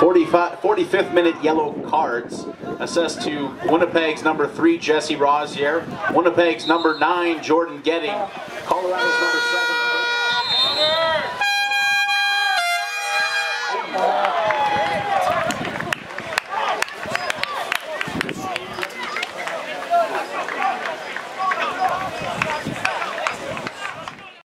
45th minute yellow cards assessed to Winnipeg's number three, Jesse Rozier, Winnipeg's number nine, Jordan Getting, Colorado's number seven.